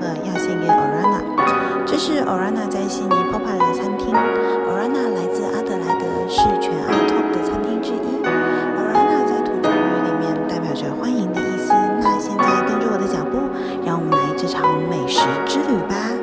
要献给 Orana。这是 Orana 在悉尼 Popa 的餐厅。Orana 来自阿德莱德，是全澳 Top 的餐厅之一。Orana 在土著语里面代表着欢迎的意思。那现在跟着我的脚步，让我们来这场美食之旅吧。